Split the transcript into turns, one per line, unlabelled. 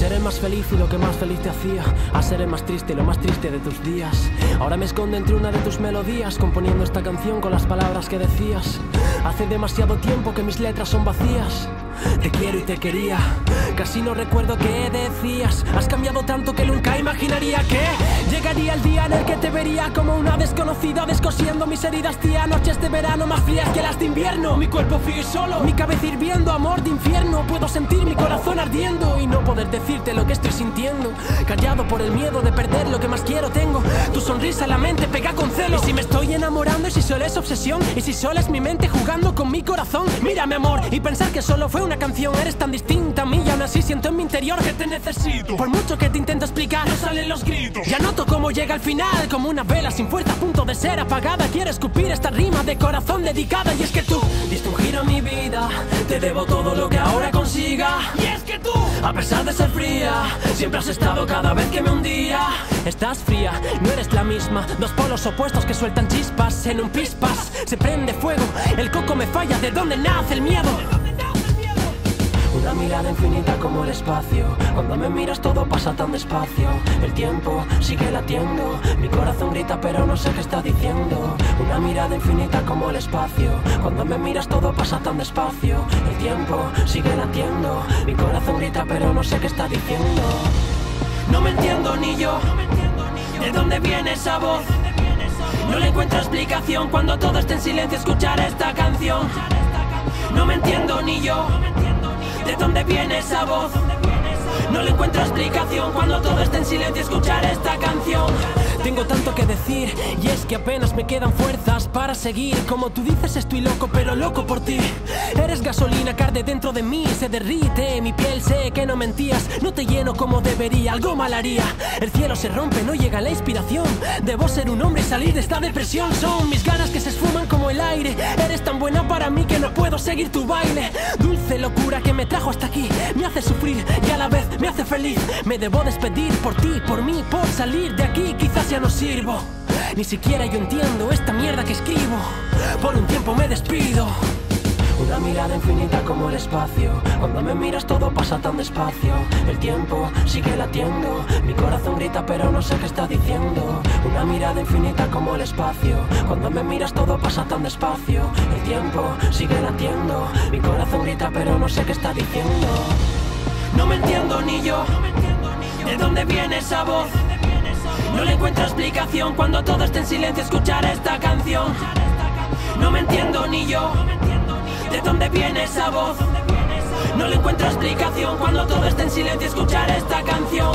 Seré más feliz y lo que más feliz te hacía A el más triste y lo más triste de tus días. Ahora me esconde entre una de tus melodías Componiendo esta canción con las palabras que decías. Hace demasiado tiempo que mis letras son vacías te quiero y te quería. Casi no recuerdo qué decías. Has cambiado tanto que nunca imaginaría que llegaría el día en el que te vería como una desconocida, descosiendo mis heridas, tía. Noches de verano más frías que las de invierno. Mi cuerpo frío solo, mi cabeza hirviendo, amor de infierno. Puedo sentir mi corazón ardiendo y no poder decirte lo que estoy sintiendo. Callado por el miedo de perder lo que más quiero, tengo tu sonrisa en la mente pega con celo. Y si me estoy enamorando, y si solo es obsesión, y si solo es mi mente jugando con mi corazón, mírame, amor, y pensar que solo fue un canción eres tan distinta a mí y aún así siento en mi interior que te necesito. Por mucho que te intento explicar, no salen los gritos. Ya noto cómo llega al final, como una vela sin fuerza a punto de ser apagada. Quiero escupir esta rima de corazón dedicada y es que tú diste mi vida. Te debo todo lo que ahora consiga. Y es que tú, a pesar de ser fría, siempre has estado cada vez que me hundía. Estás fría, no eres la misma. Dos polos opuestos que sueltan chispas en un pispas. Se prende fuego, el coco me falla. ¿De dónde nace el miedo? Una mirada infinita como el espacio. Cuando me miras todo pasa tan despacio. El tiempo sigue latiendo. Mi corazón grita pero no sé qué está diciendo. Una mirada infinita como el espacio. Cuando me miras todo pasa tan despacio. El tiempo sigue latiendo. Mi corazón grita pero no sé qué está diciendo. No me entiendo ni yo. ¿De dónde viene esa voz? No le encuentro explicación cuando todo está en silencio escuchar esta canción. No me entiendo ni yo. ¿De dónde viene esa voz? No le encuentro explicación cuando todo está en silencio escuchar esta canción. Tengo tanto que decir y es que apenas me quedan fuerzas para seguir. Como tú dices estoy loco pero loco por ti. Eres gasolina que dentro de mí, se derrite mi piel, sé que no mentías. No te lleno como debería, algo mal haría. El cielo se rompe, no llega la inspiración. Debo ser un hombre y salir de esta depresión. Son mis ganas que se esfuman como el aire. Eres tan buena para mí que no puedo seguir tu baile. Dulce locura que me trajo hasta aquí, me hace sufrir y a la vez me hace feliz. Me debo despedir por ti, por mí, por salir de aquí. Quizás ya no sirvo. Ni siquiera yo entiendo esta mierda que escribo. Por un tiempo me despido. Una mirada infinita como el espacio. Cuando me miras todo pasa tan despacio. El tiempo sigue latiendo. Mi corazón grita pero no sé qué está diciendo. Una mirada infinita como el espacio. Cuando me miras todo pasa tan despacio. El tiempo sigue latiendo. Mi corazón grita pero no sé qué está diciendo. No me entiendo ni yo. ¿De dónde viene esa voz? No le encuentro explicación cuando todo está en silencio escuchar esta canción. No me entiendo ni yo. ¿De dónde viene esa voz? No le encuentro explicación cuando todo está en silencio escuchar esta canción.